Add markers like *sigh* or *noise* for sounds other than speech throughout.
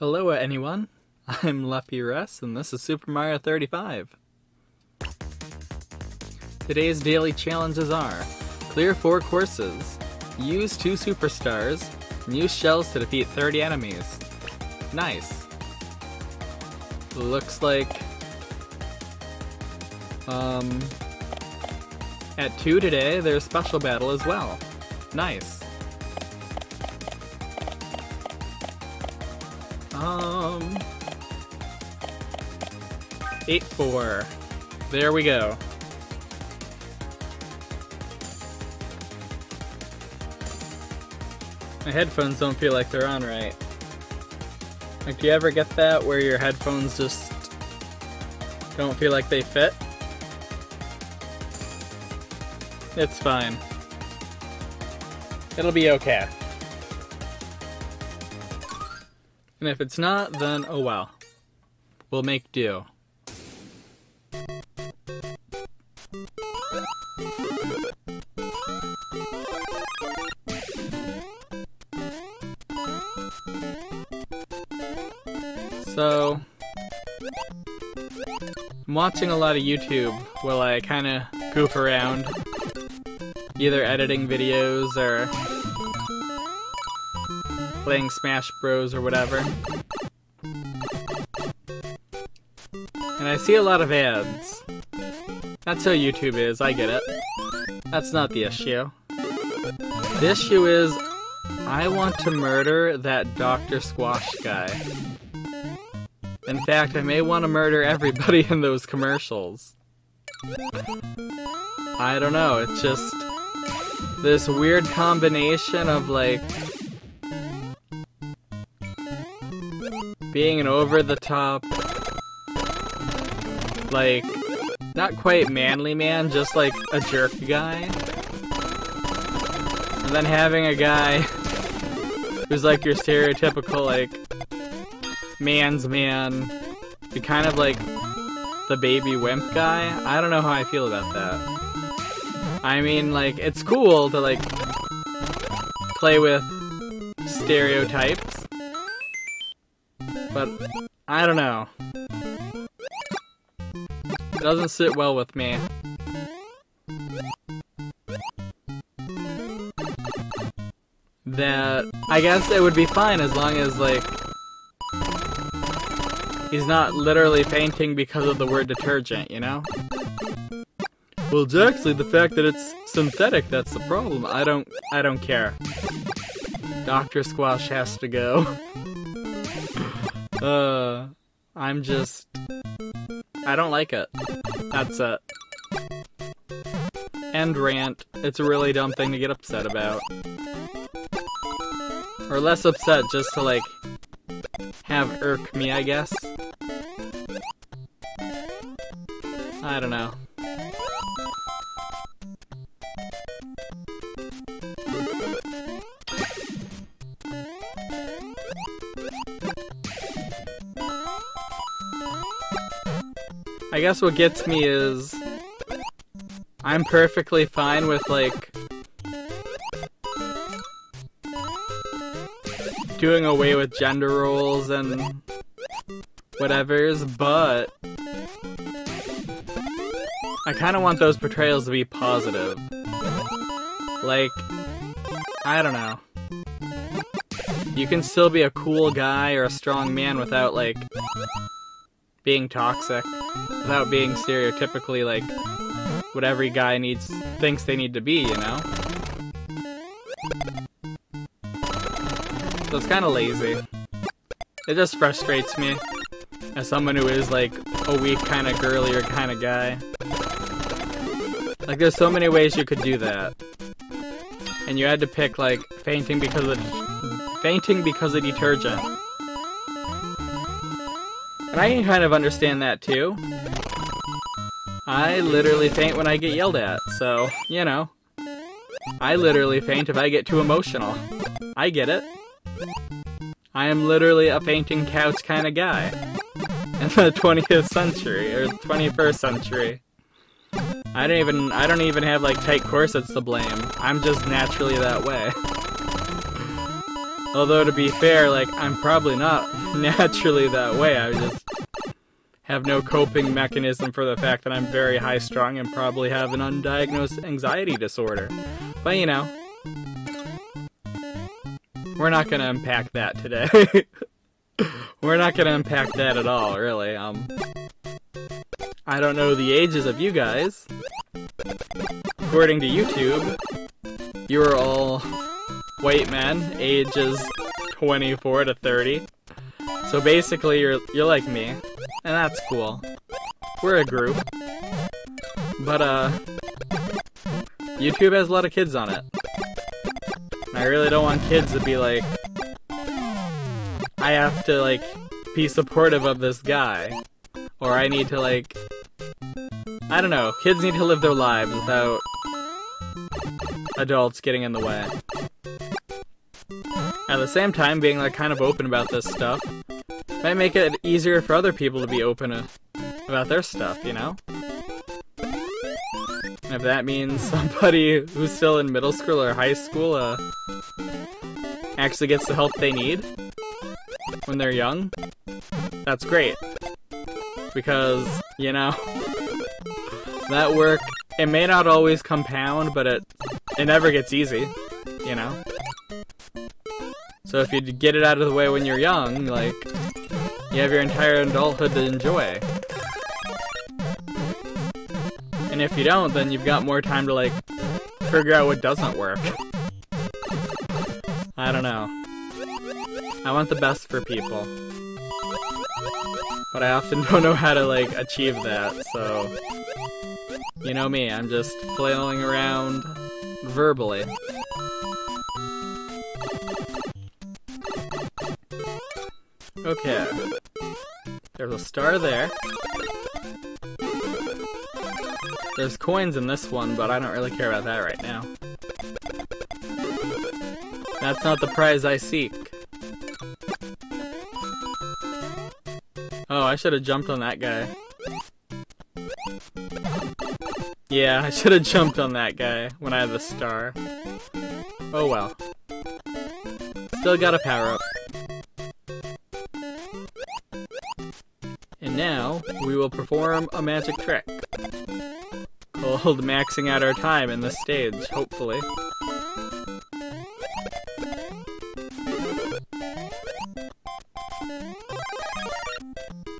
Hello, anyone. I'm Luppi Ress, and this is Super Mario 35. Today's daily challenges are clear four courses, use two superstars, and use shells to defeat 30 enemies. Nice. Looks like. Um. At 2 today, there's special battle as well. Nice. Um. 8 4. There we go. My headphones don't feel like they're on right. Like, do you ever get that where your headphones just don't feel like they fit? It's fine. It'll be okay. And if it's not, then oh well. We'll make do. So, I'm watching a lot of YouTube while I kind of goof around, either editing videos or playing Smash Bros. or whatever. And I see a lot of ads. That's how YouTube is, I get it. That's not the issue. The issue is, I want to murder that Dr. Squatch guy. In fact, I may want to murder everybody *laughs* in those commercials. I don't know, it's just this weird combination of like being an over the top like not quite manly man, just like a jerk guy. And then having a guy *laughs* who's like your stereotypical like man's man, be kind of like the baby wimp guy. I don't know how I feel about that. I mean, like, it's cool to, like, play with stereotypes, but I don't know. It doesn't sit well with me. That, I guess it would be fine as long as, like, He's not literally fainting because of the word detergent, you know? Well, actually the fact that it's synthetic that's the problem. I don't I don't care. Dr. Squatch has to go. *laughs* uh I'm just I don't like it. That's it. End rant. It's a really dumb thing to get upset about. Or less upset just to like have irk me, I guess. I don't know. I guess what gets me is I'm perfectly fine with like doing away with gender roles and whatever's, but I kind of want those portrayals to be positive. Like, I don't know. You can still be a cool guy or a strong man without, like, being toxic. Without being stereotypically, like, what every guy needs, thinks they need to be, you know? So it's kind of lazy. It just frustrates me as someone who is like a weak kind of girlier kind of guy. Like there's so many ways you could do that. And you had to pick like fainting because of fainting because of detergent. And I can kind of understand that too. I literally faint when I get yelled at, so, you know. I literally faint if I get too emotional. I get it. I am literally a fainting couch kind of guy. In the *laughs* 20th century, or 21st century. I don't even I don't even have like tight corsets to blame. I'm just naturally that way. Although to be fair, like I'm probably not *laughs* naturally that way. I just have no coping mechanism for the fact that I'm very high strung and probably have an undiagnosed anxiety disorder. But you know, we're not gonna unpack that today. *laughs* we're not gonna unpack that at all, really. Um, I don't know the ages of you guys. According to YouTube, you are all white men, ages 24 to 30. So basically, you're you're like me, and that's cool. We're a group, but uh, YouTube has a lot of kids on it. I really don't want kids to be like, I have to like be supportive of this guy, or I need to like I don't know. Kids need to live their lives without adults getting in the way. At the same time, being like kind of open about this stuff might make it easier for other people to be open about their stuff, you know? And if that means *laughs* somebody who's still in middle school or high school uh, actually gets the help they need when they're young, that's great. Because, you know, *laughs* that work, it may not always compound, but it it never gets easy, you know? So if you get it out of the way when you're young, like, you have your entire adulthood to enjoy. And if you don't, then you've got more time to, like, figure out what doesn't work. I don't know. I want the best for people. But I often *laughs* don't know how to, like, achieve that, so... You know me, I'm just flailing around verbally. Okay. There's a star there. There's coins in this one, but I don't really care about that right now. That's not the prize I seek. Oh, I should have jumped on that guy. Yeah, I should have jumped on that guy when I had the star. Oh well. Still got a power up. And now, we will perform a magic trick. Called maxing out our time in this stage, hopefully.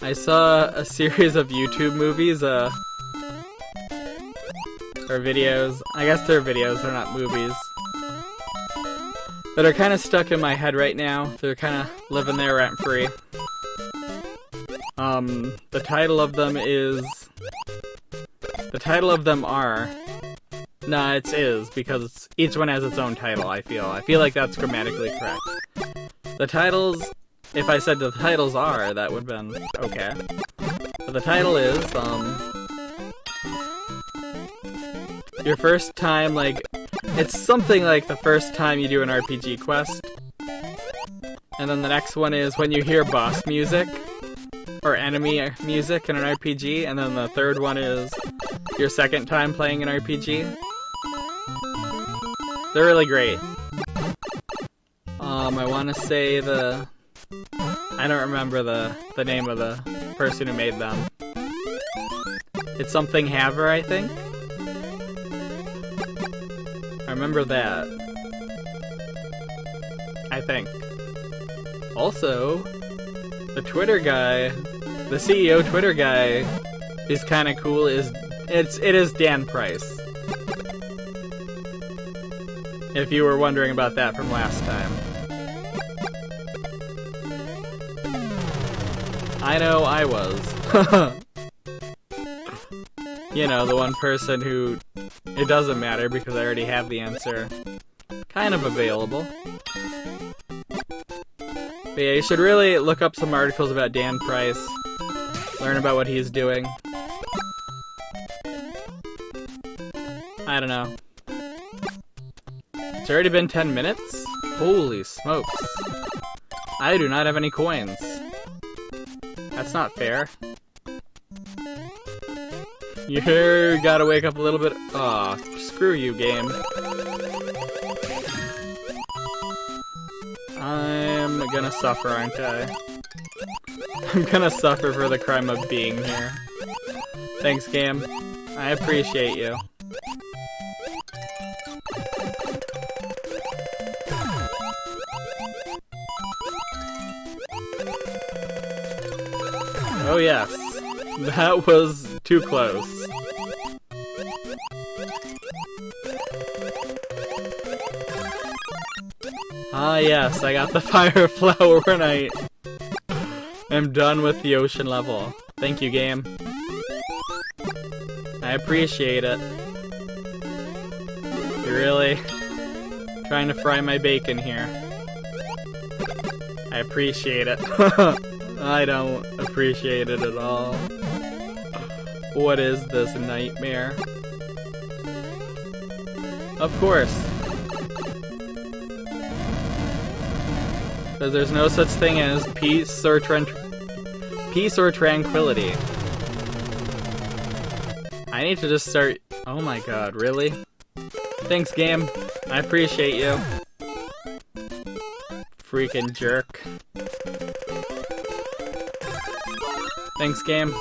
I saw a series of YouTube movies, uh, or videos. I guess they're videos, they're not movies. That are kind of stuck in my head right now. They're kind of living there rent free. Um, the title of them is. The title of them are. Nah, it's is, because each one has its own title, I feel. I feel like that's grammatically correct. The titles, if I said the titles are, that would have been okay. But the title is, um, your first time, like, it's something like the first time you do an RPG quest. And then the next one is when you hear boss music, or enemy music in an RPG, and then the third one is your second time playing an RPG. They're really great. Um, I want to say the... I don't remember the, the name of the person who made them. It's something Haver, I think? Remember that. I think. Also, the Twitter guy, the CEO Twitter guy, is kind of cool. Is it's it is Dan Price. If you were wondering about that from last time. I know I was. *laughs* you know, the one person who it doesn't matter because I already have the answer kind of available. But yeah, you should really look up some articles about Dan Price, learn about what he's doing. I don't know. It's already been 10 minutes? Holy smokes. I do not have any coins. That's not fair. You gotta wake up a little bit. Aw, oh, screw you, game. I'm gonna suffer, aren't I? I'm gonna suffer for the crime of being here. Thanks, game. I appreciate you. Oh yes, *laughs* that was too close. Ah yes, I got the *laughs* fire flower Knight. I'm done with the ocean level. Thank you, game. I appreciate it. You're really trying to fry my bacon here. I appreciate it. *laughs* I don't appreciate it at all. What is this nightmare? Of course. Because there's no such thing as peace or peace or tranquility. I need to just start. Oh my god, really? Thanks, game. I appreciate you. Freaking jerk. Thanks, game.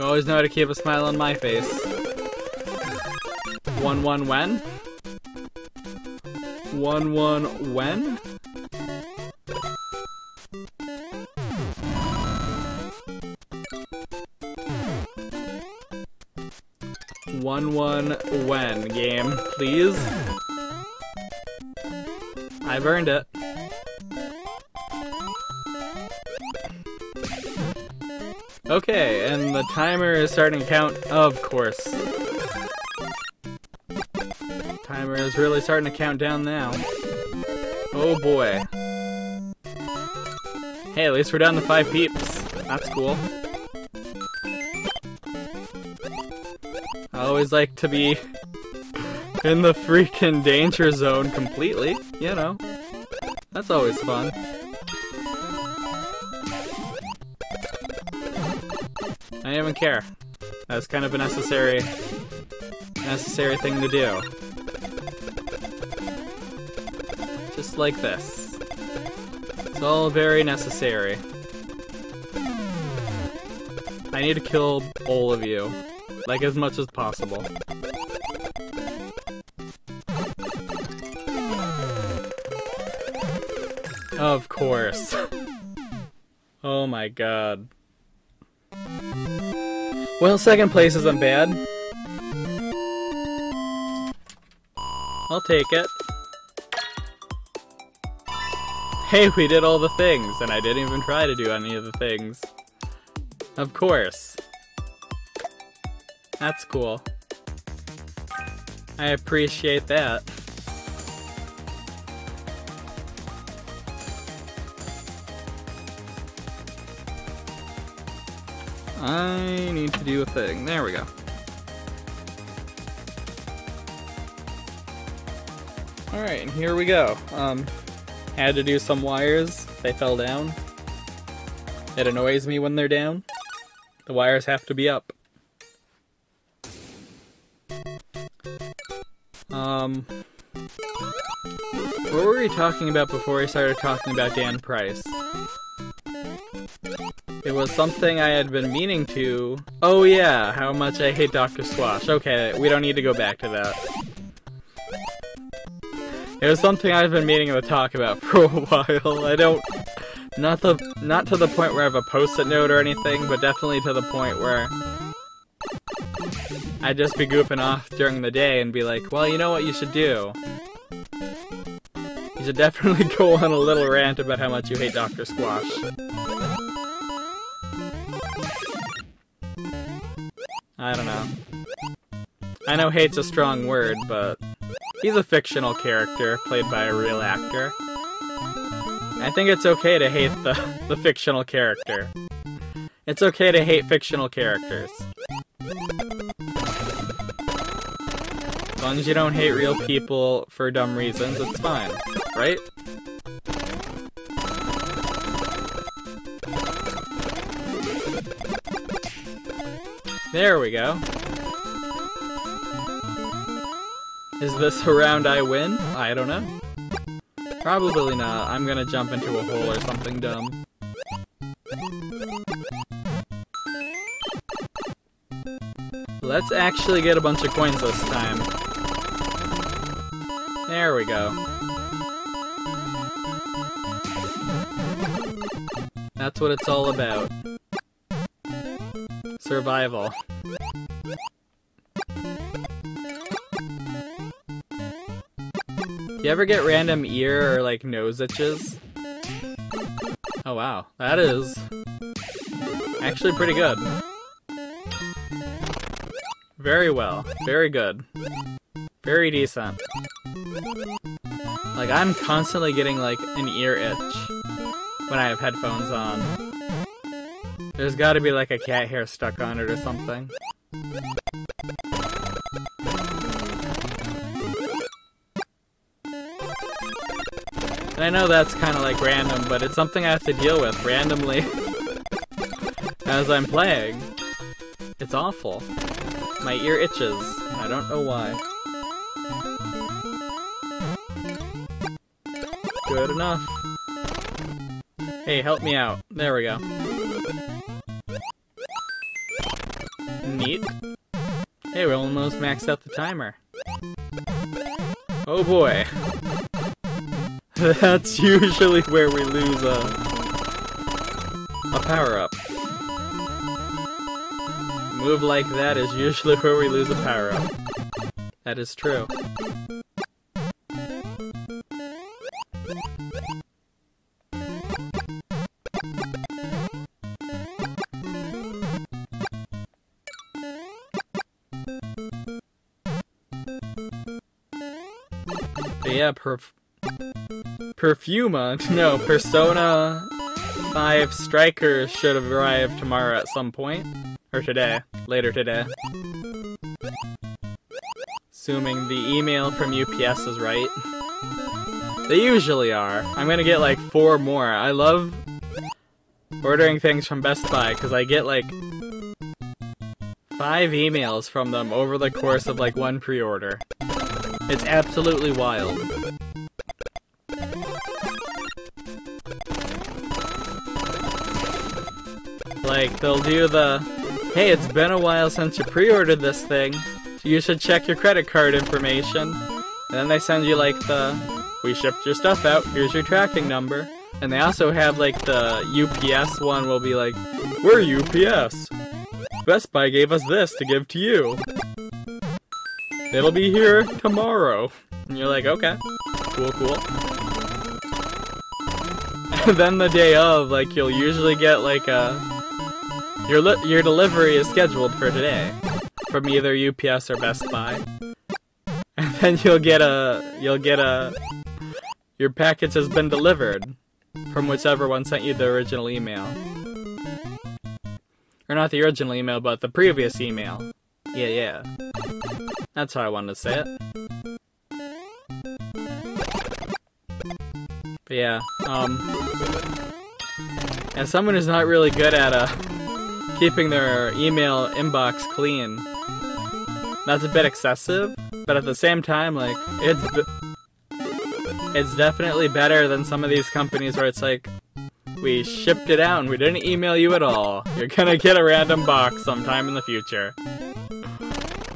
Always know how to keep a smile on my face. One one when? One one when? One one when game, please. I've earned it. Okay, and the timer is starting to count, of course. Timer is really starting to count down now. Oh boy. Hey, at least we're down to five peeps. That's cool. I always like to be in the freaking danger zone completely, you know. That's always fun. Care. That's kind of a necessary, necessary thing to do. Just like this. It's all very necessary. I need to kill all of you. Like, as much as possible. Of course. *laughs* oh my god. Well, second place isn't bad. I'll take it. Hey, we did all the things, and I didn't even try to do any of the things. Of course. That's cool. I appreciate that. I need to do a thing. There we go. Alright, and here we go. Um, had to do some wires. They fell down. It annoys me when they're down. The wires have to be up. Um, what were we talking about before we started talking about Dan Price? It was something I had been meaning to. Oh yeah, how much I hate Dr. Squatch. Okay, we don't need to go back to that. It was something I've been meaning to talk about *laughs* for a while. I don't not the not to the point where I have a post-it note or anything, but definitely to the point where I'd just be goofing off during the day and be like, well, you know what you should do? You should definitely *laughs* go on a little rant about how much you hate Dr. Squatch. I don't know. I know hate's a strong word, but he's a fictional character played by a real actor. I think it's okay to hate the, *laughs* the fictional character. It's okay to hate fictional characters. As long as you don't hate real people for dumb reasons, it's fine, right? There we go. Is this a round I win? I don't know. Probably not. I'm gonna jump into a hole or something dumb. Let's actually get a bunch of coins this time. There we go. That's what it's all about. Survival. You ever get random ear or like nose itches? Oh wow, that is actually pretty good. Very well, very good. Very decent. Like I'm constantly getting like an ear itch when I have headphones on. There's gotta be like a cat hair stuck on it or something. And I know that's kind of like random, but it's something I have to deal with randomly *laughs* as I'm playing. It's awful. My ear itches. I don't know why. Good enough. Hey, help me out. There we go. Neat. Hey, we're almost maxed out the timer. Oh boy. *laughs* That's usually where we lose a, a power-up. Move like that is usually where we lose a power-up. That is true. But yeah, perf Perfuma, *laughs* no, Persona 5 Striker should have arrived tomorrow at some point. Or today. Later today. Assuming the email from UPS is right. They usually are. I'm gonna get like four more. I love ordering things from Best Buy because I get like five emails from them over the course of like one pre-order. It's absolutely wild. Like, they'll do the, hey, it's been a while since you pre-ordered this thing, you should check your credit card information. And then they send you like the, we shipped your stuff out, here's your tracking number. And they also have like the UPS one will be like, we're UPS. Best Buy gave us this to give to you. It'll be here tomorrow. And you're like, okay, cool, cool. And *laughs* then the day of, like, you'll usually get like a your your delivery is scheduled for today from either UPS or Best Buy. *laughs* And then you'll get a you'll get a your package has been delivered from whichever one sent you the original email. Or not the original email, but the previous email. Yeah, yeah. That's how I wanted to say it. But yeah, um... As someone who's not really good at uh, keeping their email inbox clean. That's a bit excessive, but at the same time, like, it's it's definitely better than some of these companies where it's like, we shipped it out and we didn't email you at all. You're gonna get a random box sometime in the future.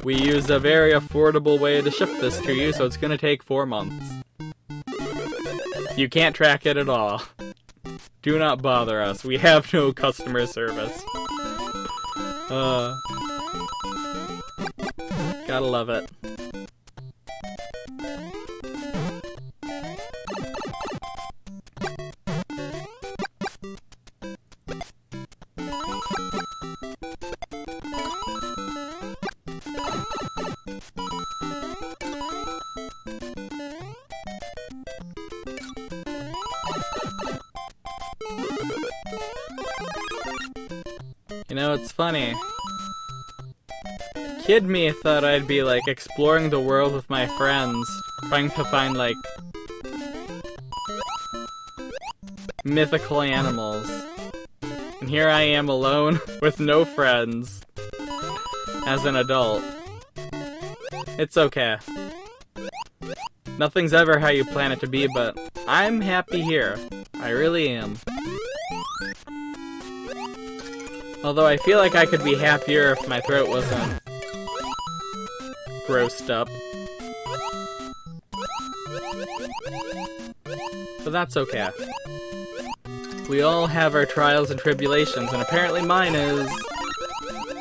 We used a very affordable way to ship this to you, so it's gonna take four months. You can't track it at all. Do not bother us. We have no customer service. Uh, gotta love it. Kid me thought I'd be, like, exploring the world with my friends, trying to find, like, mythical animals. And here I am alone, *laughs* with no friends, as an adult. It's okay. Nothing's ever how you plan it to be, but I'm happy here. I really am. Although I feel like I could be happier if my throat wasn't grossed up. But that's okay. We all have our trials and tribulations, and apparently mine is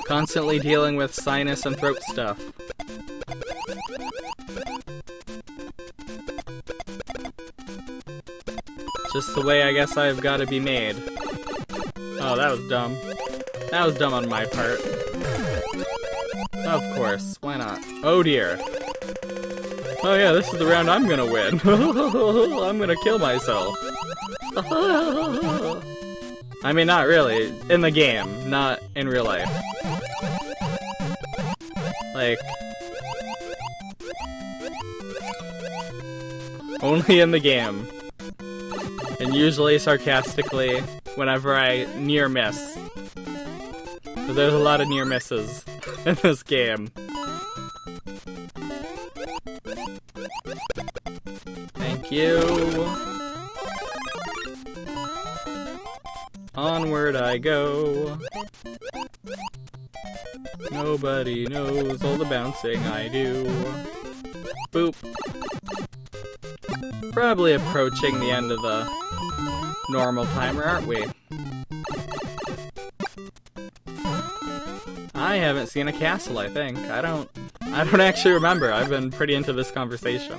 constantly dealing with sinus and throat stuff. Just the way I guess I've got to be made. Oh, that was dumb. That was dumb on my part. Of course, why not? Oh dear. Oh yeah, this is the round I'm gonna win. *laughs* I'm gonna kill myself. *laughs* I mean, not really. In the game, not in real life. Like... Only in the game. And usually sarcastically, whenever I near miss. Because there's a lot of near misses in this game. Thank you. Onward I go. Nobody knows all the bouncing I do. Boop. Probably approaching the end of the normal timer, aren't we? I haven't seen a castle, I think. I don't... I don't *laughs* actually remember. I've been pretty into this conversation.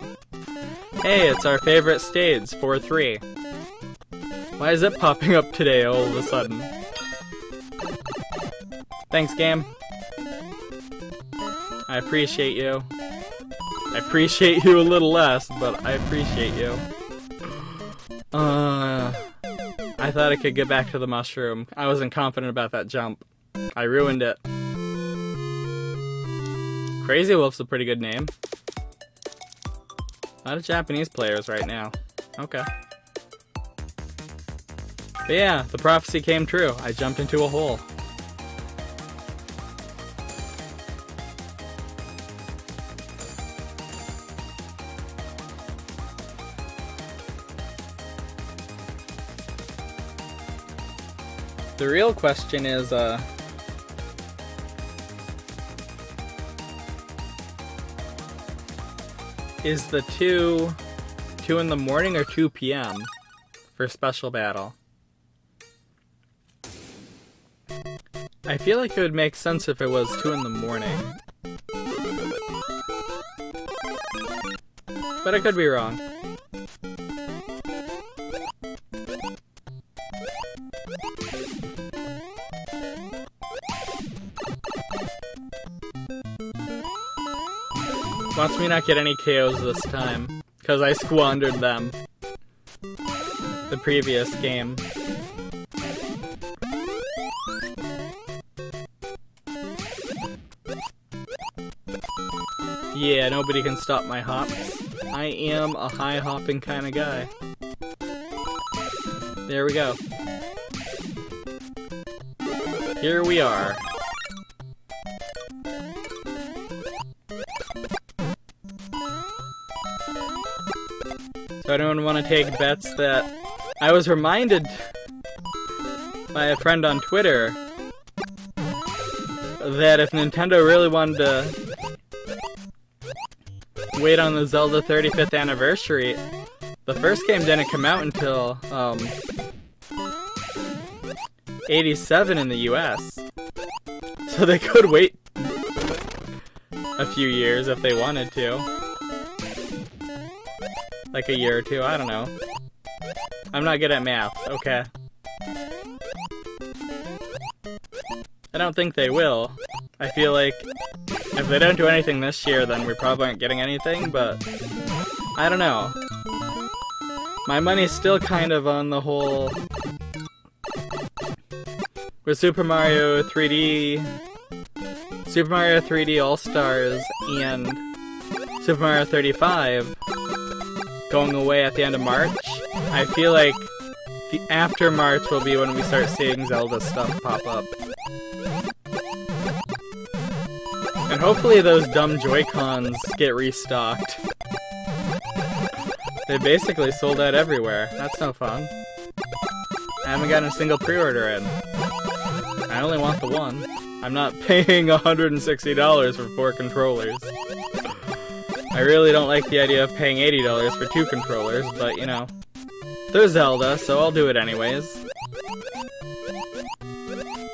Hey, it's our favorite stage, 4-3. Why is it popping up today all of a sudden? Thanks, game. I appreciate you. I appreciate you a little less, but I appreciate you. Uh, I thought I could get back to the mushroom. I wasn't confident about that jump. I ruined it. Crazy Wolf's a pretty good name. A lot of Japanese players right now. Okay. But yeah, the prophecy came true. I jumped into a hole. The real question is, uh, is the 2 2 in the morning or 2 p.m. for special battle? I feel like it would make sense if it was 2 in the morning. But I could be wrong. Watch me not get any KOs this time, because I squandered them. The previous game. Yeah, nobody can stop my hops. I am a high hopping kind of guy. There we go. Here we are. Anyone want to take bets that... I was reminded by a friend on Twitter that if Nintendo really wanted to wait on the Zelda 35th anniversary, the first game didn't come out until um, 87 in the US. So they could wait a few years if they wanted to like a year or two, I don't know. I'm not good at math, okay. I don't think they will. I feel like if they don't do anything this year, then we probably aren't getting anything, but I don't know. My money's still kind of on the whole... With Super Mario 3D... Super Mario 3D All-Stars and Super Mario 35, going away at the end of March, I feel like the after March will be when we start seeing Zelda stuff pop up. And hopefully those dumb Joy-Cons get restocked. They basically sold out everywhere. That's no fun. I haven't gotten a single pre-order in. I only want the one. I'm not *laughs* paying $160 for four controllers. I really don't like the idea of paying $80 for two controllers, but you know. They're Zelda, so I'll do it anyways.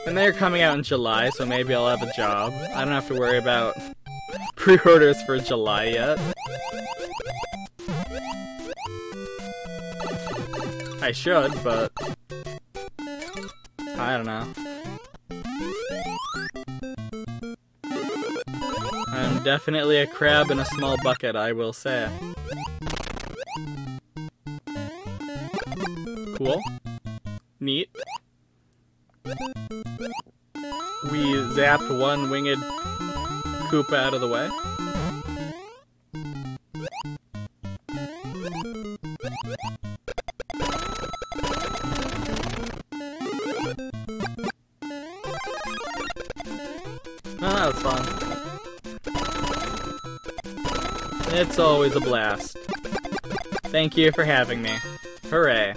And they're coming out in July, so maybe I'll have a job. I don't have to worry about *laughs* pre-orders for July yet. I should, but... I don't know. Definitely a crab in a small bucket, I will say. Cool. Neat. We zapped one winged Koopa out of the way. It's always a blast. Thank you for having me. Hooray.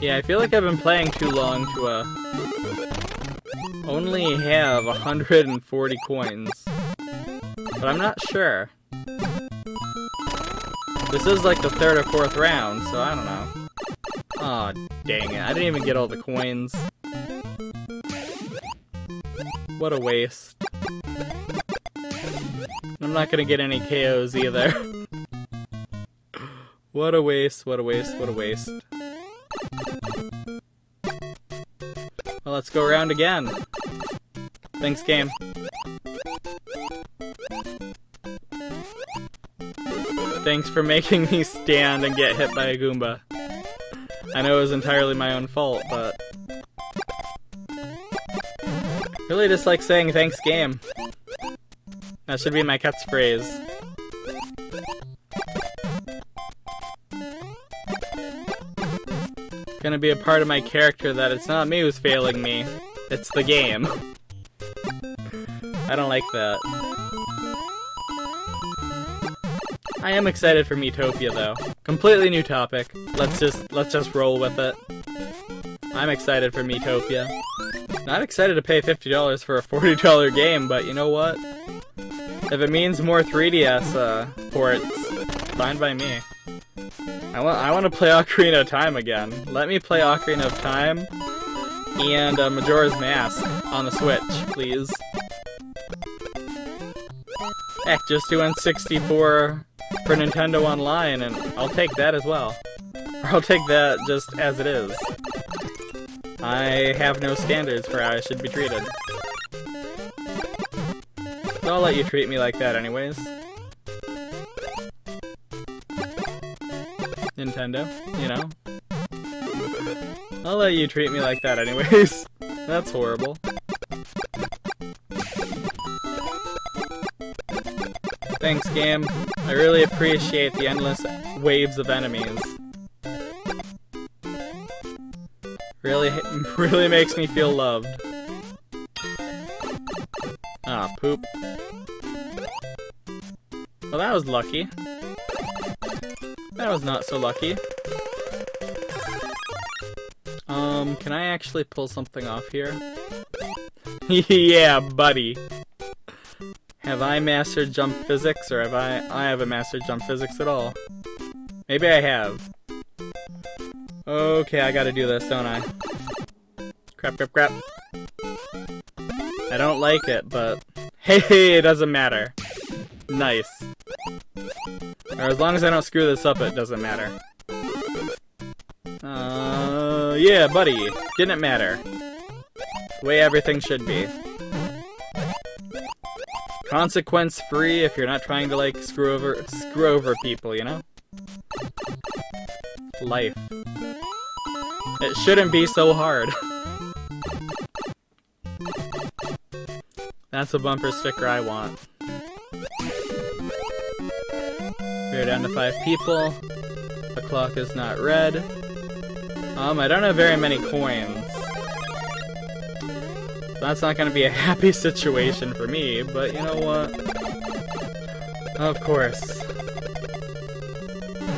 Yeah, I feel like I've been playing too long to, uh, only have 140 coins. But I'm not sure. This is like the third or fourth round, so I don't know. Oh, dang it. I didn't even get all the coins. What a waste. I'm not gonna get any KOs either. *laughs* what a waste, what a waste, what a waste. Well, let's go around again. Thanks, game. Thanks for making me stand and get hit by a Goomba. I know it was entirely my own fault, but... Really just like saying thanks, game. That should be my catchphrase. gonna be a part of my character that it's not me who's failing me, it's the game. I don't like that. I am excited for Miitopia though. Completely new topic. Let's just let's just roll with it. I'm excited for Miitopia. Not excited to pay $50 for a $40 game, but you know what? If it means more 3DS uh, ports, fine by me. I want I want to play Ocarina of Time again. Let me play Ocarina of Time and uh, Majora's Mask on the Switch, please. Heck, just do N64 for Nintendo Online, and I'll take that as well. Or I'll take that just as it is. I have no standards for how I should be treated. So I'll let you treat me like that anyways. Nintendo, you know? I'll let you treat me like that anyways. *laughs* That's horrible. Thanks, game. I really appreciate the endless waves of enemies. Really, really makes me feel loved. Ah, poop. Well, that was lucky. That was not so lucky. Um, can I actually pull something off here? *laughs* yeah, buddy. Have I mastered jump physics, or have I... I haven't mastered jump physics at all. Maybe I have. Okay, I gotta do this, don't I? Crap, crap, crap. I don't like it, but... *laughs* Hey, it doesn't matter. Nice. Or as long as I don't screw this up, it doesn't matter. Uh, yeah, buddy. Didn't matter. The way everything should be. Consequence free if you're not trying to like screw over screw over people, you know? Life. It shouldn't be so hard. That's a bumper sticker I want. We're down to five people. The clock is not red. Um, I don't have very many coins. That's not gonna be a *laughs* happy situation for me, but you know what? Of course.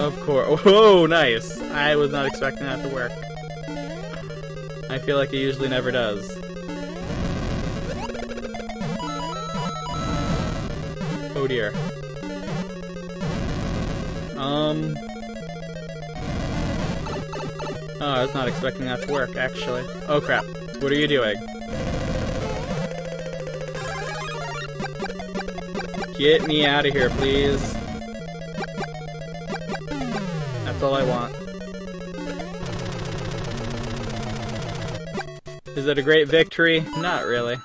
Of course. *laughs* Whoa, nice! I was not expecting that to work. I feel like it usually never does. Oh dear. Um... Oh, I was not expecting that to work, actually. Oh crap. What are you doing? Get me out of here, please. That's all I want. Is it a great victory? Not really.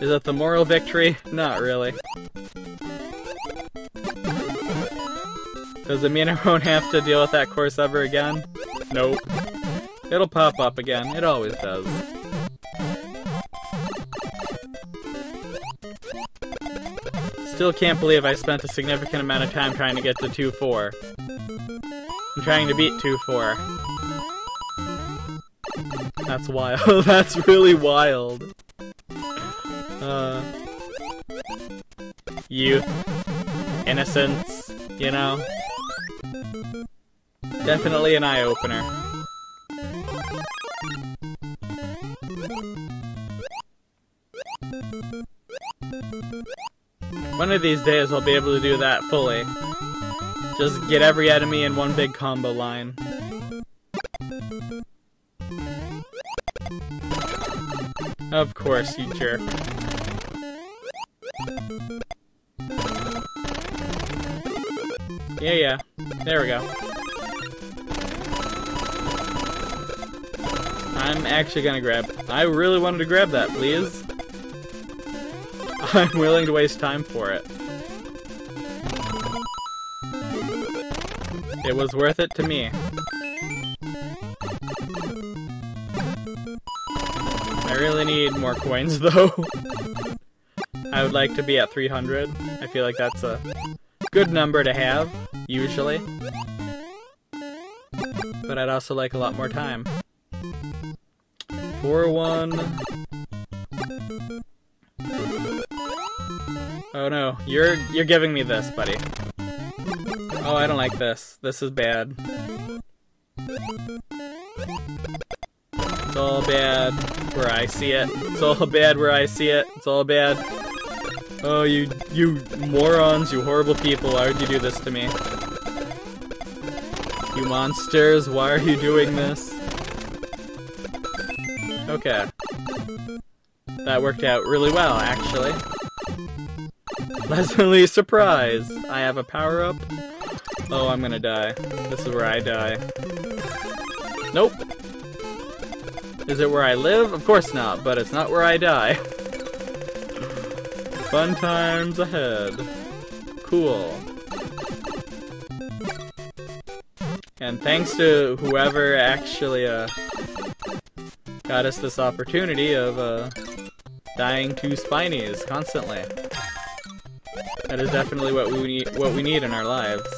Is it the moral victory? Not really. Does it mean I won't have to deal with that course ever again? Nope. It'll pop up again. It always does. Still can't believe I spent a significant amount of time trying to get to 2-4. I'm trying to beat 2-4. That's wild. *laughs* That's really wild. Uh, youth. Innocence, you know? Definitely an eye-opener. One of these days I'll be able to do that fully. Just get every enemy in one big combo line. Of course, you jerk. Yeah, yeah. There we go. I'm actually gonna grab... I really wanted to grab that, please. *laughs* I'm willing to waste time for it. It was worth it to me. Really need more coins, *laughs* though. I would like to be at 300. I feel like that's a good number to have, usually. But I'd also like a lot more time. 4-1... Oh no, you're you're giving me this, buddy. Oh, I don't like this. This is bad. It's all bad where I see it. It's all bad where I see it. It's all bad. Oh, you you morons, you horrible people, why would you do this to me? You monsters, why are you doing this? Okay. That worked out really well, actually. Pleasantly surprised. I have a power-up. Oh, I'm gonna die. This is where I die. Nope. Is it where I live? Of course not, but it's not where I die. Fun times ahead. Cool. And thanks to whoever actually uh, got us this opportunity of uh, dying to Spinies constantly. That is definitely what we need what we need in our lives.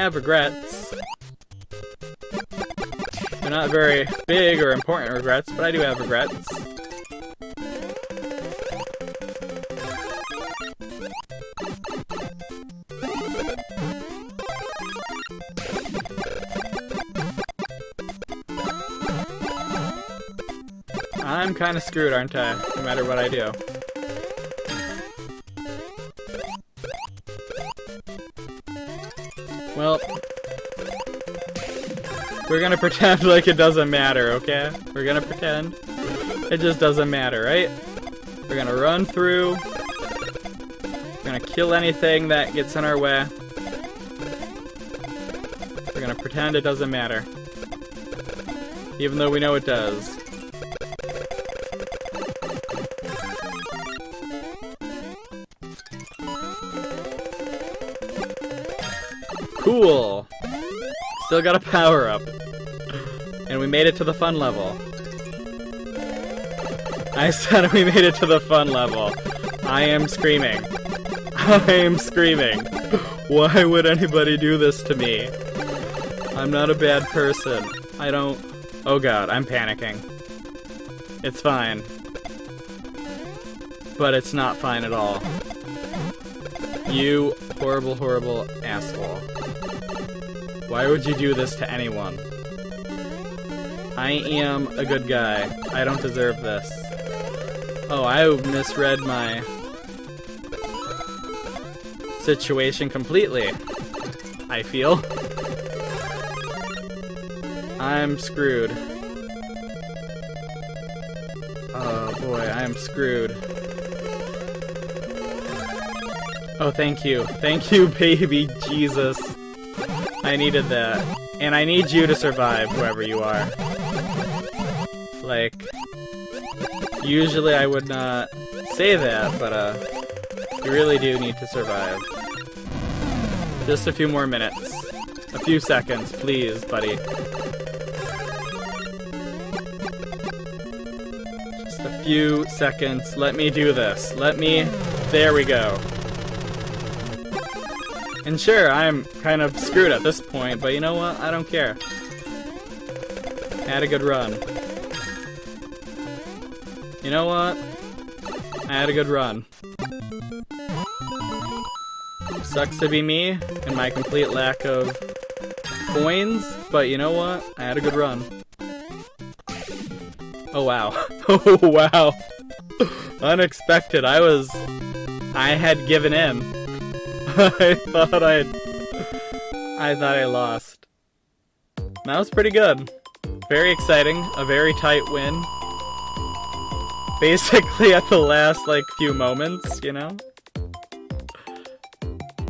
Have regrets. They're not very big or important regrets, but I do have regrets. I'm kind of screwed, aren't I? No matter what I do. We're gonna pretend like it doesn't matter, okay? We're gonna pretend it just doesn't matter, right? We're gonna run through. We're gonna kill anything that gets in our way. We're gonna pretend it doesn't matter. Even though we know it does. Cool! Still got a power up. And we made it to the fun level. I *laughs* said we made it to the fun level. I am screaming. *laughs* I am screaming. *gasps* Why would anybody do this to me? I'm not a bad person. I don't... Oh god, I'm panicking. It's fine. But it's not fine at all. You horrible, horrible asshole. Why would you do this to anyone? I am a good guy. I don't deserve this. Oh, I misread my situation completely. I feel. I'm screwed. Oh boy, I am screwed. Oh, thank you. Thank you, *laughs* baby Jesus. I needed that. And I need you to survive, whoever you are. Usually I would not say that, but, uh, you really do need to survive. Just a few more minutes. A few seconds, please, buddy. Just a few seconds. Let me do this. Let me... There we go. And sure, I'm kind of screwed at this point, but you know what? I don't care. Had a good run. You know what? I had a good run. Sucks to be me and my complete lack of coins, but you know what? I had a good run. Oh wow. *laughs* Oh wow. *laughs* Unexpected. I was... I had given in. *laughs* I thought I'd... I thought I lost. That was pretty good. Very exciting. A very tight win. Basically at the last, like, few moments, you know?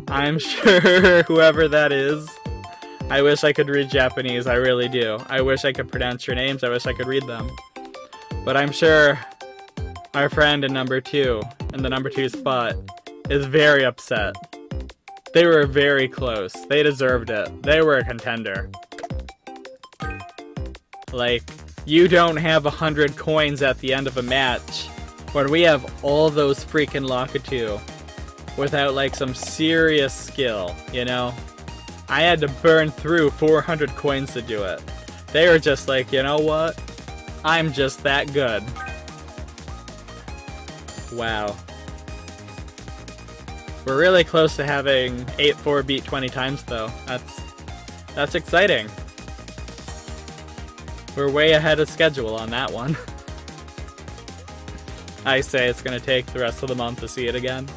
I'm *laughs* sure whoever that is. I wish I could read Japanese, I really do. I wish I could pronounce your names, I wish I could read them. But I'm sure our friend in number two, in the number two spot, is very upset. They were very close. They deserved it. They were a contender. Like, you don't have a hundred coins at the end of a match when we have all those freaking Lakitu without like some serious skill, you know? I had to burn through 400 coins to do it. They were just like, you know what? I'm just that good. Wow. We're really close to having 8-4 beat 20 times though. That's that's exciting. We're way ahead of schedule on that one. I say it's gonna take the rest of the month to see it again.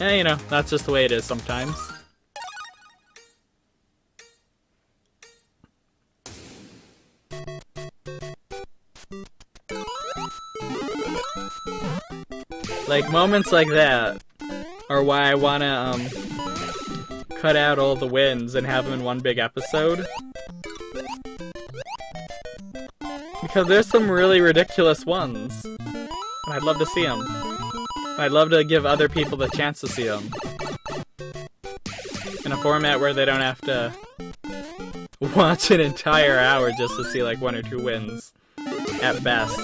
Yeah, you know, that's just the way it is sometimes. Like, moments like that are why I wanna, um, cut out all the wins and have them in one big episode. Because there's some really ridiculous ones. And I'd love to see them. I'd love to give other people the chance to see them. In a format where they don't have to *laughs* watch an entire hour just to see like one or two wins. At best.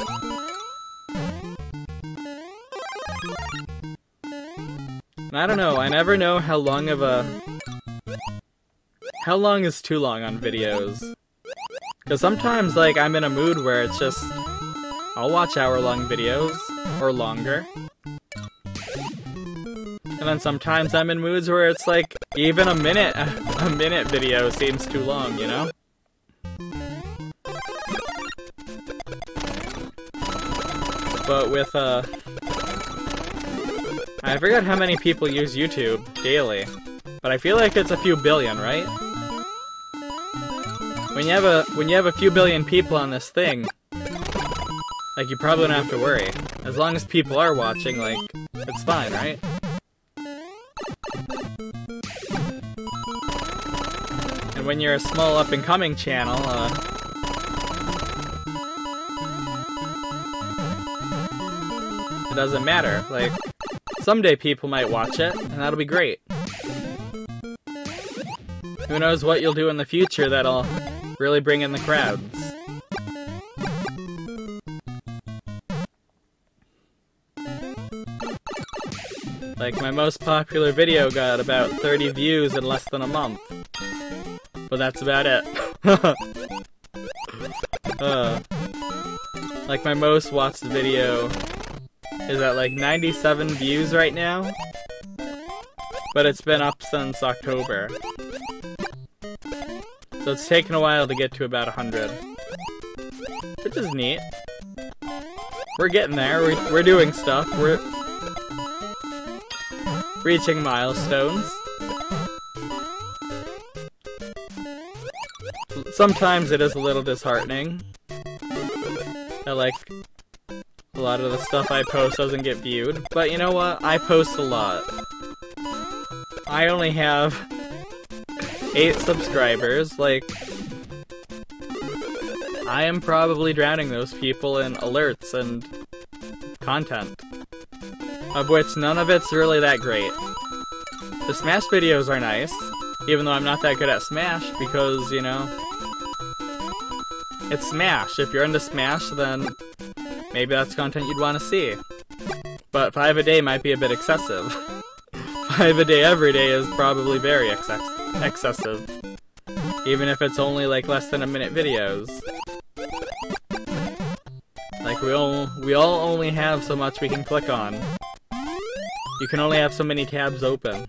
And I don't know, I never know how long of a... How long is too long on videos? Because sometimes, like, I'm in a mood where it's just... I'll watch hour-long videos, or longer. And then sometimes I'm in moods where it's like, even a minute, *laughs* a minute video seems too long, you know? But with, uh... I forget how many people use YouTube daily, but I feel like it's a few billion, right? When you have a when you have a few billion people on this thing, like you probably don't have to worry. As long as people are watching, like it's fine, right? And when you're a small up and coming channel, uh, it doesn't matter. Like Someday people might watch it, and that'll be great. Who knows what you'll do in the future that'll really bring in the crowds. Like, my most popular video got about 30 views in less than a month. But that's about it. *laughs* uh, like, my most watched video is at like 97 views right now. But it's been up since October. So it's taken a while to get to about 100. Which is neat. We're getting there. We're, we're doing stuff. We're reaching milestones. Sometimes it is a little disheartening. That like a lot of the stuff I post doesn't get viewed. But you know what? I post a lot. I only have eight subscribers. Like, I am probably drowning those people in alerts and content. Of which none of it's really that great. The Smash videos are nice, even though I'm not that good at Smash, because, you know, it's Smash. If you're into Smash, then maybe that's content you'd want to see. But five a day might be a bit excessive. *laughs* five a day every day is probably very ex excessive. Even if it's only like less than a minute videos. Like we all we all only have so much we can click on. You can only have so many tabs open.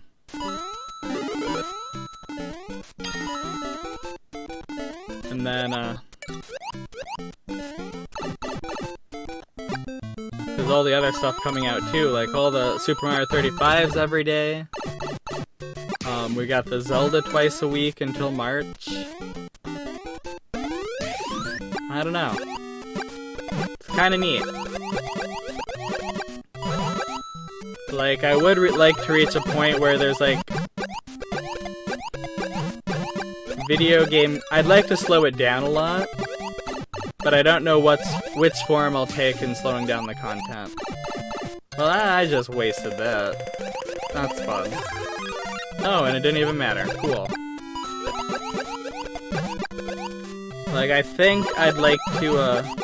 And then uh There's all the other stuff coming out too, like all the Super Mario 35s every day. Um, we got the Zelda twice a week until March. I don't know. It's kind of neat. Like, I would like to reach a point where there's like video game. I'd like to slow it down a lot, but I don't know what's which form I'll take in slowing down the content. Well, I just wasted that. That's fun. Oh, and it didn't even matter. Cool. Like, I think I'd like to, uh...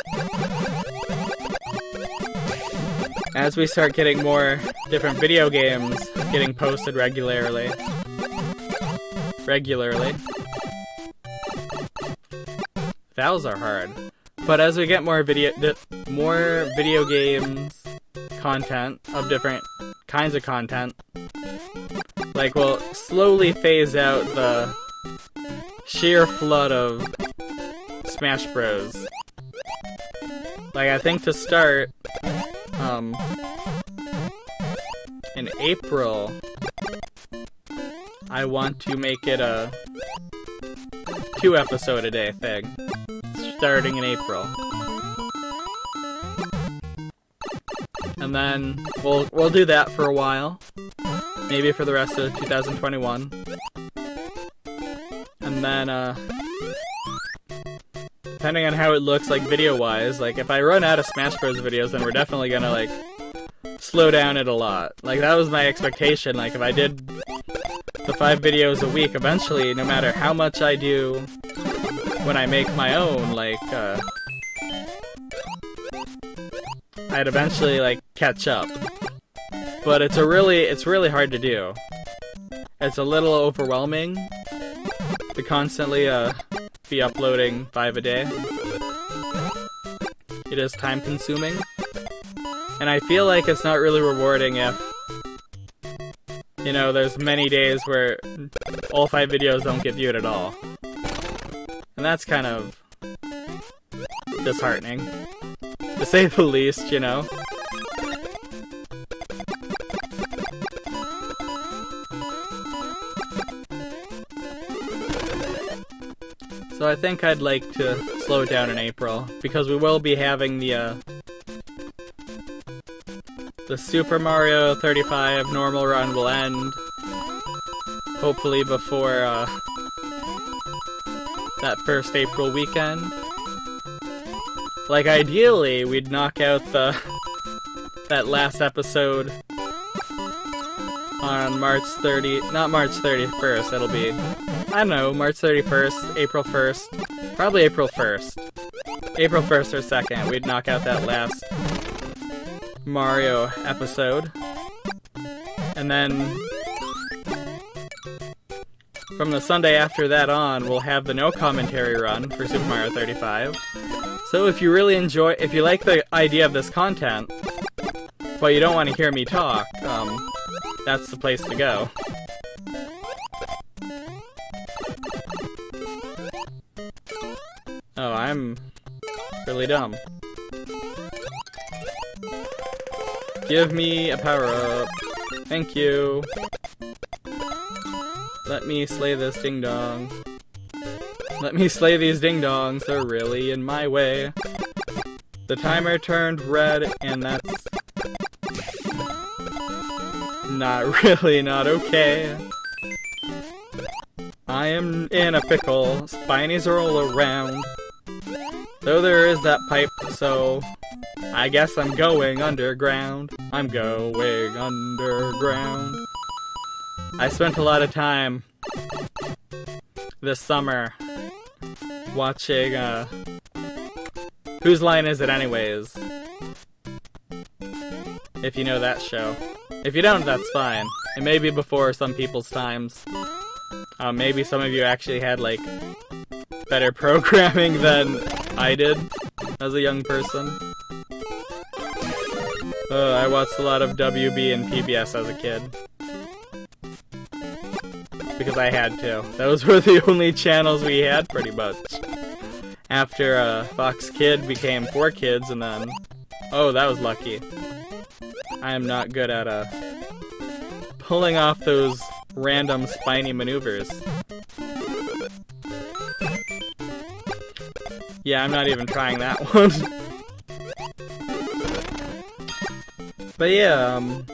As we start getting more different video games getting posted regularly. Regularly. Vowels are hard. But as we get more video more video games content of different kinds of content, like we'll slowly phase out the sheer flood of Smash Bros. Like I think to start, um, in April, I want to make it a two episode a day thing, starting in April. And then we'll we'll do that for a while. Maybe for the rest of 2021. And then uh depending on how it looks like video-wise, like if I run out of Smash Bros videos, then we're definitely gonna like slow down it a lot. Like that was my expectation. Like if I did the five videos a week, eventually, no matter how much I do when I make my own, like uh, I'd eventually like catch up. But it's a really it's really hard to do. It's a little overwhelming to constantly uh be uploading five a day. It is time consuming. And I feel like it's not really rewarding if, you know, there's many days where all five videos don't get viewed at all. And that's kind of disheartening, to say the least, you know? So I think I'd like to slow it down in April, because we will be having the, uh, the Super Mario 35 normal run will end, hopefully before, uh, that first April weekend. Like, ideally, we'd knock out the, that last episode on March 30, not March 31st, it'll be I don't know, March 31st, April 1st, probably April 1st. April 1st or 2nd, we'd knock out that last Mario episode. And then from the Sunday after that on, we'll have the no commentary run for Super Mario 35. So if you really enjoy, if you like the idea of this content, but you don't want to hear me talk, um, that's the place to go. I'm really dumb. Give me a power-up. Thank you. Let me slay this ding-dong. Let me slay these ding-dongs, they're really in my way. The timer turned red, and that's... Not *laughs* really not okay. I am in a pickle, spinies are all around. Though there is that pipe, so I guess I'm going underground. I'm going underground. I spent a lot of time this summer watching, uh, Whose Line Is It Anyways? If you know that show. If you don't, that's fine. It may be before some people's times. Uh, maybe some of you actually had, like, better programming than I did as a young person. Uh, I watched a lot of WB and PBS as a kid. Because I had to. Those *laughs* were the only channels we had, pretty much. After uh, Fox Kid became 4Kids, and then... Oh, that was lucky. I am not good at uh, pulling off those random spiny maneuvers. Yeah, I'm not even trying that *laughs* one. but yeah, um...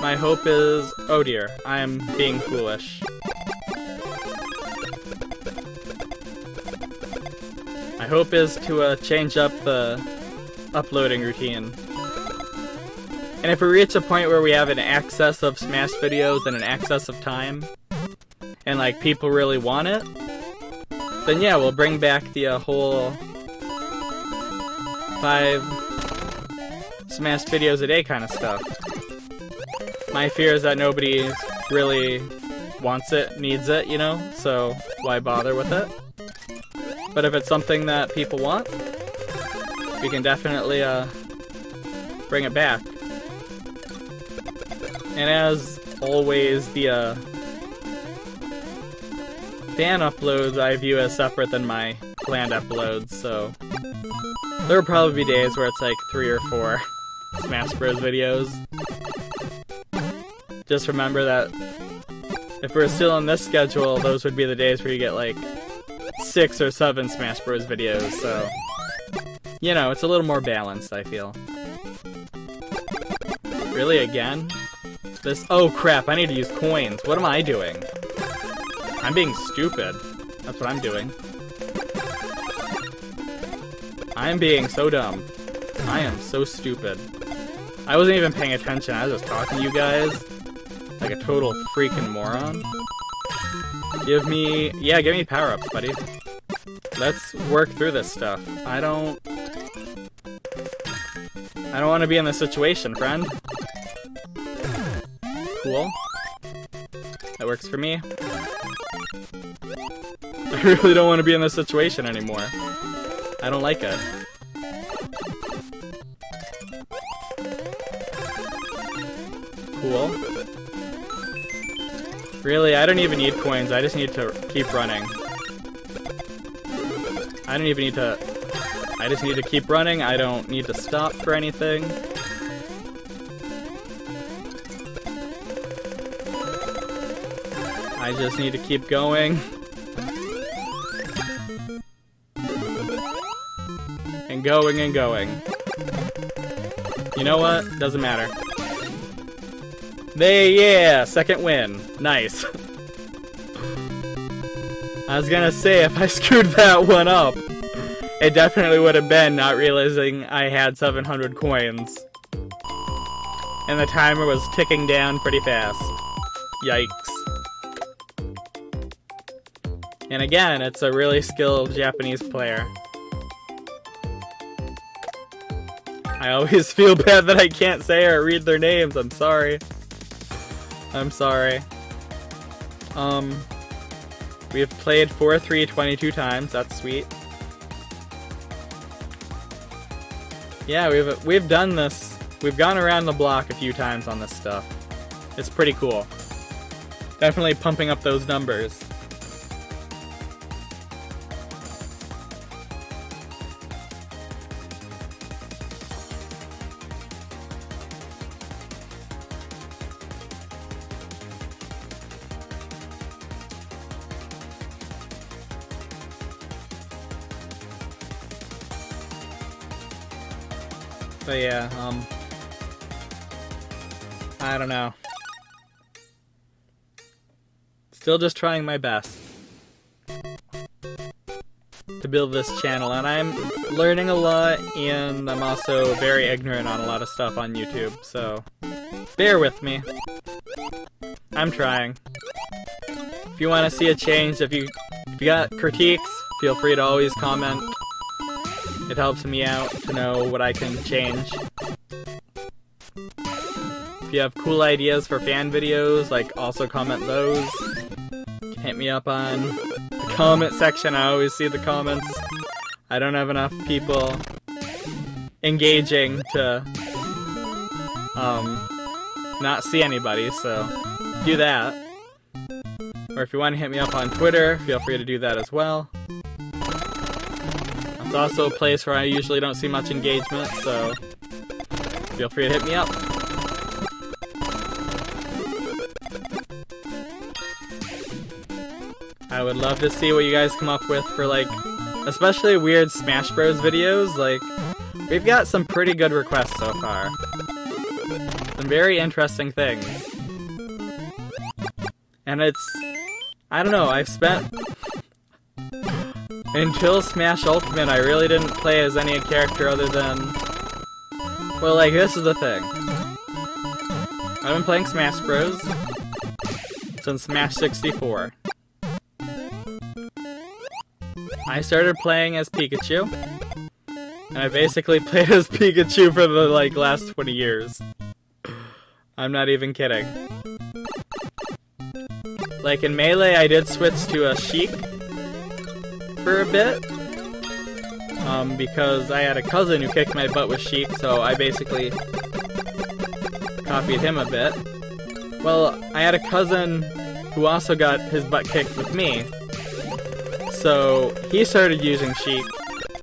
My hope is... Oh dear, I am being foolish. My hope is to uh, change up the uploading routine. And if we reach a point where we have an excess of Smash videos and an excess of time, and like people really want it, then yeah, we'll bring back the uh, whole five Smash videos a day kind of stuff. My fear is that nobody really wants it, needs it, you know, so why bother with it? But if it's something that people want, we can definitely uh, bring it back. And as always, the uh, fan uploads I view as separate than my planned uploads, so there will probably be days where it's like three or four Smash Bros. videos. Just remember that if we're still on this schedule, those would be the days where you get like six or seven Smash Bros. videos, so... You know, it's a little more balanced, I feel. Really, again? This- oh crap, I need to use coins. What am I doing? I'm being stupid. That's what I'm doing. I'm being so dumb. I am so stupid. I wasn't even paying attention, I was just talking to you guys. Like a total freaking moron. Give me... Yeah, give me power-ups, buddy. Let's work through this stuff. I don't... I don't want to be in this situation, friend. Cool. That works for me. *laughs* I really don't want to be in this situation anymore. I don't like it. Cool. Really, I don't even need coins, I just need to keep running. I don't even need to... I just need to keep running, I don't need to stop for anything. I just need to keep going. And going and going. You know what? Doesn't matter. They, yeah, second win. Nice. I was gonna say, if I *laughs* screwed that one up, it definitely would have been not realizing I had 700 coins. And the timer was ticking down pretty fast. Yikes. And again, it's a really skilled Japanese player. I always *laughs* feel bad that I can't say or read their names. I'm sorry. I'm sorry. Um, we've played 4-3 22 times. That's sweet. Yeah, we've we've done this. We've gone around the block a few times on this stuff. It's pretty cool. Definitely pumping up those numbers. Yeah, um, I don't know. Still just trying my best to build this channel, and I'm learning a lot, and I'm also very ignorant on a lot of stuff on YouTube, so bear with me. I'm trying. If you want to see a change, if you, if you got critiques, feel free to always comment it helps me out to know what I can change. If you have cool ideas for fan videos, like, also comment those. Hit me up on the comment section, I always see the comments. I don't have enough people engaging to um, not see anybody, so do that. Or if you want to hit me up on Twitter, feel free to do that as well. Also a place where I usually don't see much engagement, so feel free to hit me up. I would love to see what you guys come up with for like, especially weird Smash Bros videos, like, we've got some pretty good requests so far. Some very interesting things. And it's, I don't know, I've spent until Smash Ultimate, I really didn't play as any character other than... Well, like, this is the thing. I've been playing Smash Bros. since Smash 64. I started playing as Pikachu, and I basically *laughs* played as Pikachu for the, like, last 20 years. *sighs* I'm not even kidding. Like, in Melee, I did switch to a Sheik, for a bit. Um, because I had a cousin who kicked my butt with Sheik, so I basically copied him a bit. Well, I had a cousin who also got his butt kicked with me. So he started using Sheik,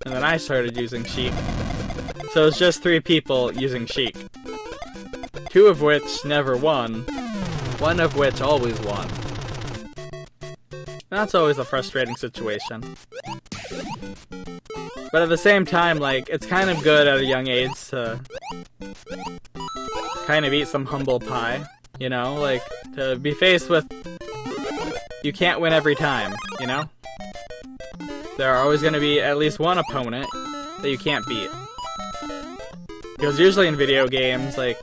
and then I started using Sheik. So it's just three people using Sheik. Two of which never won, one of which always won. That's always a frustrating situation. But at the same time, like, it's kind of good at a young age to kind of eat some humble pie, you know? Like, to be faced with you can't win every time, you know? There are always going to be at least one opponent that you can't beat. Because usually in video games, like,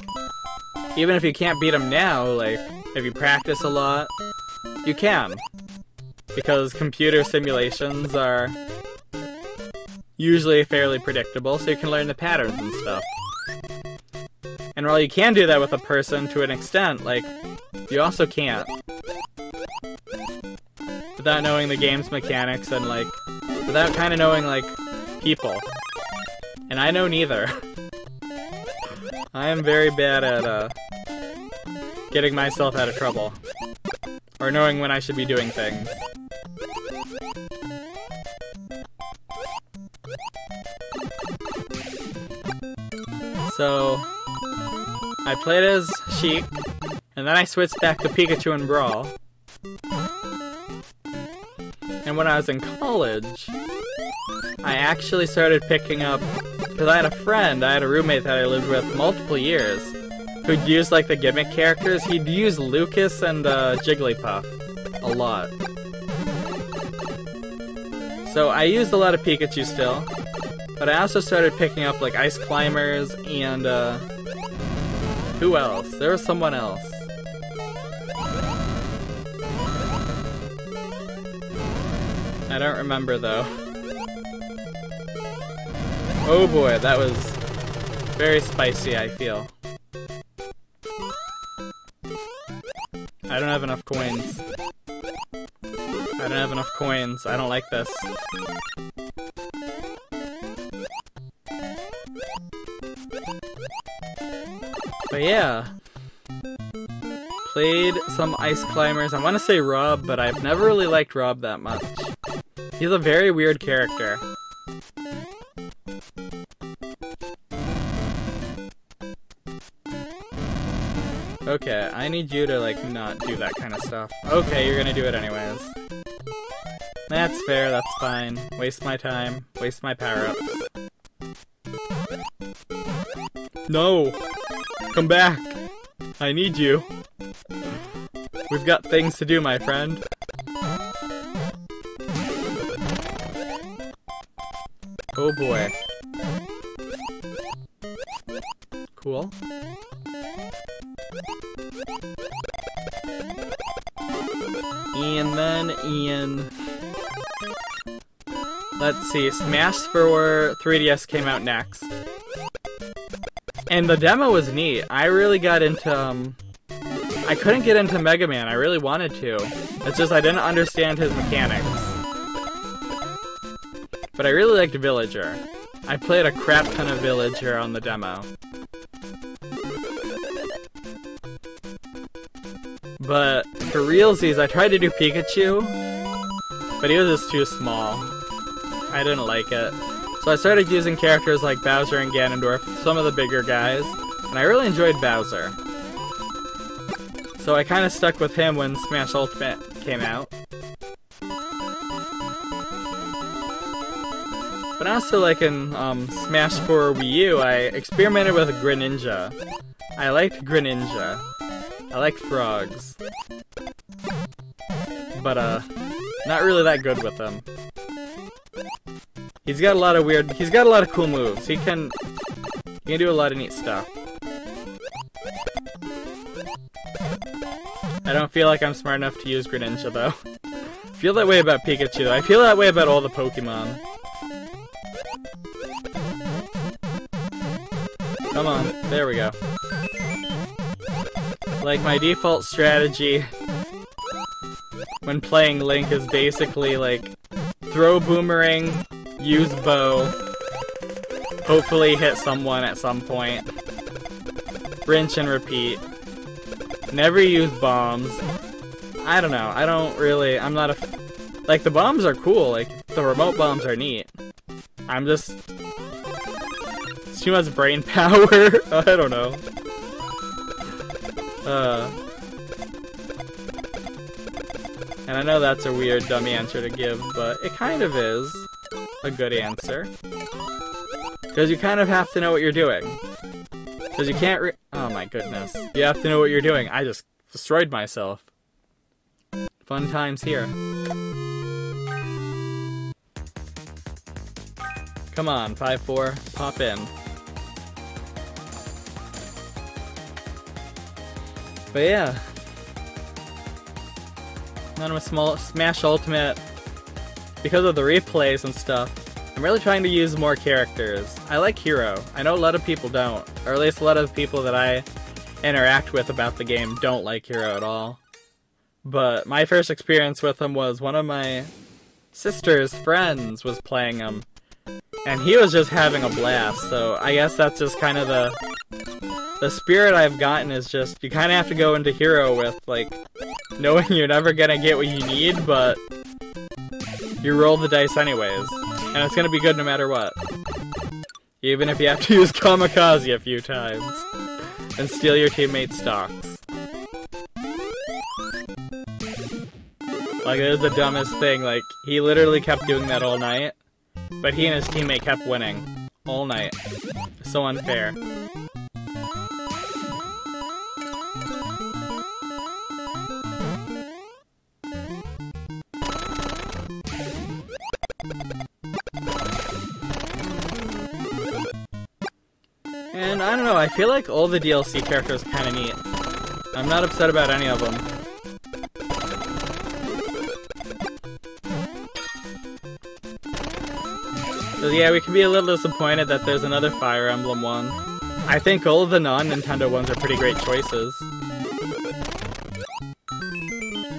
even if you can't beat them now, like, if you practice a lot, you can because computer simulations are usually fairly predictable, so you can learn the patterns and stuff. And while you can do that with a person to an extent, like, you also can't. Without knowing the game's mechanics and, like, without kind of knowing, like, people. And I know neither. *laughs* I am very bad at, uh, getting myself out of trouble. Or knowing when I should be doing things. So, I played as Sheik, and then I switched back to Pikachu and Brawl. And when I was in college, I actually started picking up, because I had a friend, I had a roommate that I lived with multiple years, who'd use like the gimmick characters. He'd use Lucas and uh, Jigglypuff a lot. So I used a lot of Pikachu still, but I also started picking up like Ice Climbers and uh, who else? There was someone else. I don't remember though. Oh boy, that was Very spicy, I feel. I don't have enough coins. I don't have enough coins. I don't like this. But yeah. Played some Ice Climbers. I want to say R.O.B., but I've never really liked R.O.B. that much. He's a very weird character. Okay, I need you to, like, not do that kind of stuff. Okay, you're gonna do it anyways. That's fair, that's fine. Waste my time. Waste my power-ups. No! Come back! I need you. We've got things to do, my friend. Oh boy. See, Smash for 3DS came out next. And the demo was neat. I really got into, um, I couldn't get into Mega Man. I really wanted to. It's just I didn't understand his mechanics. But I really liked Villager. I played a crap ton of Villager on the demo. But for realsies, I tried to do Pikachu, but he was just too small. I didn't like it. So I started using characters like Bowser and Ganondorf, some of the bigger guys, and I really enjoyed Bowser. So I kind of stuck with him when Smash Ultimate came out. But also, like in um, Smash for Wii U, I experimented with Greninja. I liked Greninja. I like frogs. But, uh, not really that good with them. He's got a lot of weird, he's got a lot of cool moves. He can, he can do a lot of neat stuff. I don't feel like I'm smart enough to use Greninja, though. *laughs* Feel that way about Pikachu. I feel that way about all the Pokemon. Come on, there we go. Like, my default strategy *laughs* when playing Link is basically, like, throw boomerang, use bow, hopefully hit someone at some point, rinse and repeat, never use bombs. I don't know, I don't really, I'm not a, like, the bombs are cool, like, the remote bombs are neat. I'm just, it's too much brain *laughs* power, I don't know. Uh, and I know that's a weird, dumb answer to give, but it kind of is a good answer. Because you kind of have to know what you're doing. Because you can't Oh my goodness. You have to know what you're doing. I just destroyed myself. Fun times here. Come on, 5-4, pop in. But yeah. Of a small Smash Ultimate, because of the replays and stuff, I'm really trying to use more characters. I like Hero. I know a lot of people don't, or at least a lot of people that I interact with about the game don't like Hero at all. But my first experience with him was one of my sister's friends was playing him, and he was just having a blast, so I guess that's just kind of the the spirit I've gotten is just, you kind of have to go into Hero with, like, knowing *laughs* you're never gonna get what you need, but you roll the dice anyways. And it's gonna be good no matter what. Even if you have to *laughs* use Kamikazee a few times. And steal your teammate's stocks. Like, it is the dumbest thing, like, he literally kept doing that all night. But he and his teammate kept winning. All night. So unfair. Feel like all the DLC characters kind of neat. I'm not upset about any of them. So yeah, we can be a little disappointed that there's another Fire Emblem one. I think all of the non-Nintendo ones are pretty great choices.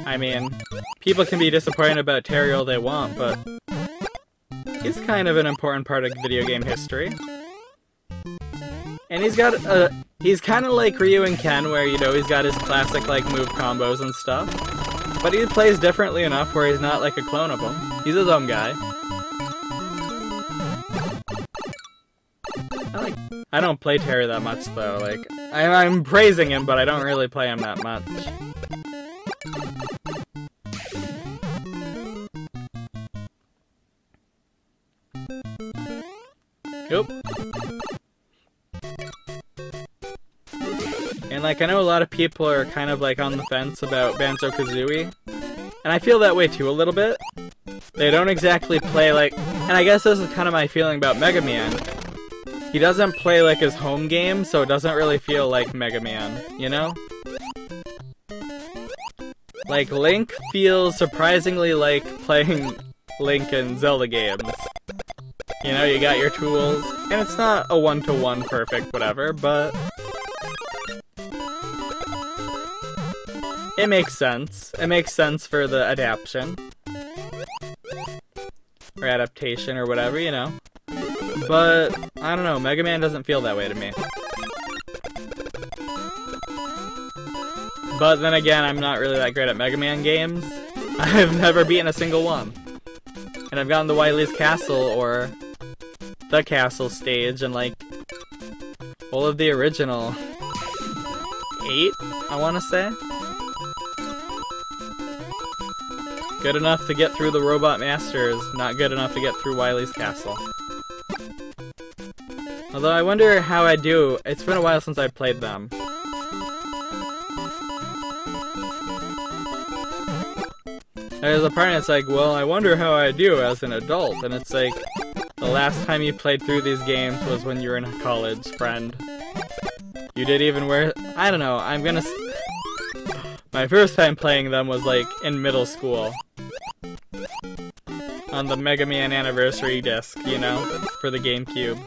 I mean, people can be disappointed about Terry all they want, but he's kind of an important part of video game history. And he's got a, he's kind of like Ryu and Ken, where, you know, he's got his classic, like, move combos and stuff. But he plays differently enough where he's not like a clone of him. He's his own guy. I like, I don't play Terry that much, though. Like, I, I'm praising him, but I don't really play him that much. Oop. And like I know a lot of people are kind of like on the fence about Banjo-Kazooie. And I feel that way too a little bit. They don't exactly play like and I guess this is kind of my feeling about Mega Man. He doesn't play like his home game, so it doesn't really feel like Mega Man, you know? Like Link feels surprisingly like playing *laughs* Link in Zelda games. You know, you got your tools, and it's not a one-to-one -one perfect whatever, but... It makes sense. It makes sense for the adaptation. Or adaptation or whatever, you know. But, I don't know, Mega Man doesn't feel that way to me. But then again, I'm not really that great at Mega Man games. *laughs* I've never beaten a single one. And I've gotten to Wily's Castle or the castle stage and like all of the original eight, I want to say. Good enough to get through the Robot Masters, not good enough to get through Wily's Castle. Although I wonder how I do. It's been a while since I played them. There's a part that's like, well, I wonder how I do as an adult, and it's like, the last time you played through these games was when you were in college, friend. You did even wear- I don't know, I'm gonna My first time playing them was like in middle school. On the Mega Man Anniversary disc, you know, for the GameCube.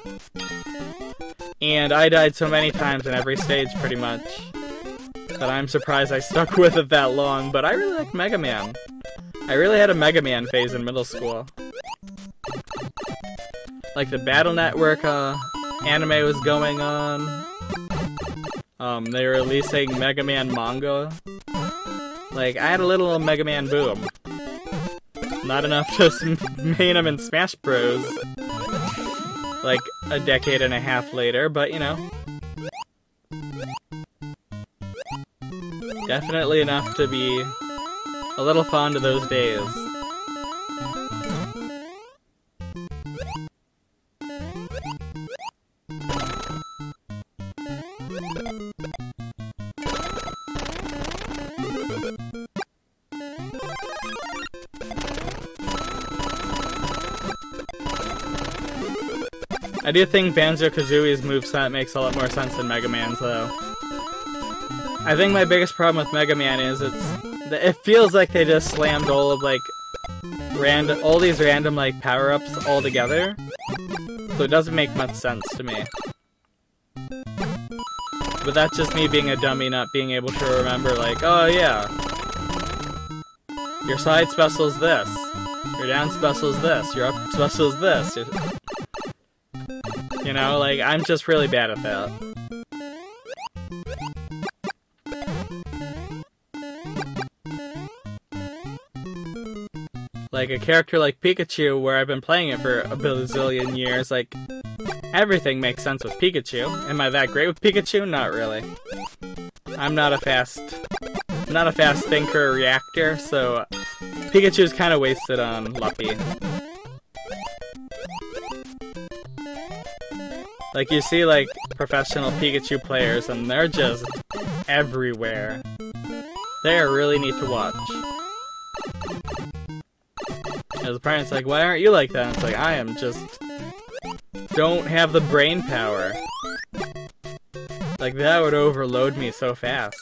And I died so many times in every stage, pretty much, that I'm surprised I stuck *laughs* with it that long, but I really like Mega Man. I really had a Mega Man phase in middle school like the Battle Network uh, anime was going on. Um, they were releasing Mega Man manga. Like, I had a little Mega Man boom. Not enough to *laughs* main him in Smash Bros. Like, a decade and a half later, but you know. Definitely enough to be a little fond of those days. I do think Banjo-Kazooie's moveset makes a lot more sense than Mega Man's, though. I think my biggest problem with Mega Man is it's it feels like they just slammed all of like random all these random like power-ups all together. So it doesn't make much sense to me. But that's just me being a dummy not being able to remember like, oh yeah. Your side special is this. Your down special is this. Your up special is this. Your you know, like, I'm just really bad at that. Like, a character like Pikachu, where I've been playing it for a bazillion years, like, everything makes sense with Pikachu. Am I that great with Pikachu? Not really. I'm not a fast... not a fast thinker or reactor, so Pikachu's kind of wasted on Luppi. Like, you see, like, professional Pikachu players, and they're just everywhere. They are really neat to watch. As a parent's like, why aren't you like that? And it's like, I am just... Don't have the brain power. Like, that would overload me so fast.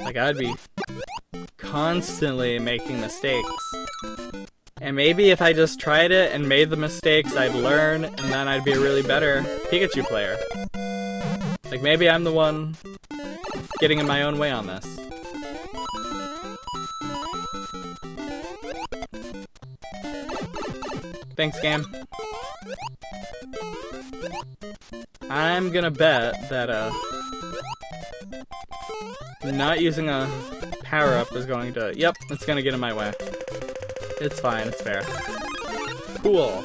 Like, I'd be constantly making mistakes. And maybe if I just tried it and made the mistakes, I'd learn, and then I'd be a really better Pikachu player. Like, maybe I'm the one getting in my own way on this. Thanks, game. I'm gonna bet that, uh, not using a power-up is going to... Yep, it's gonna get in my way. It's fine, it's fair. Cool.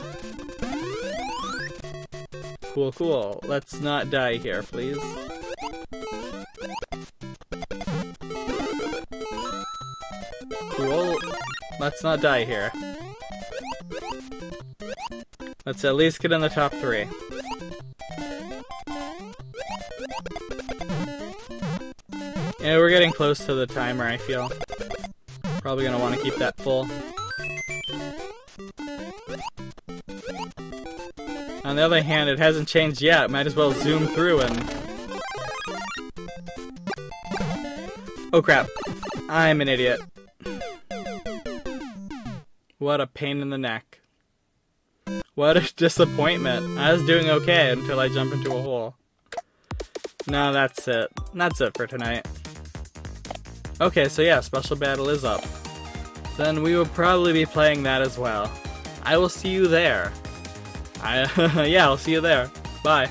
Cool, cool. Let's not die here, please. Cool. Let's not die here. Let's at least get in the top three. Yeah, we're getting close to the timer, I feel. Probably gonna want to keep that full. On the other hand, it hasn't changed yet. Might as well zoom through and... Oh crap. I'm an idiot. What a pain in the neck. What a *laughs* disappointment. I was doing okay until I jump into a hole. No, that's it. That's it for tonight. Okay, so yeah, Special Battle is up. Then we will probably be playing that as well. I will see you there. I, *laughs* yeah, I'll see you there. Bye.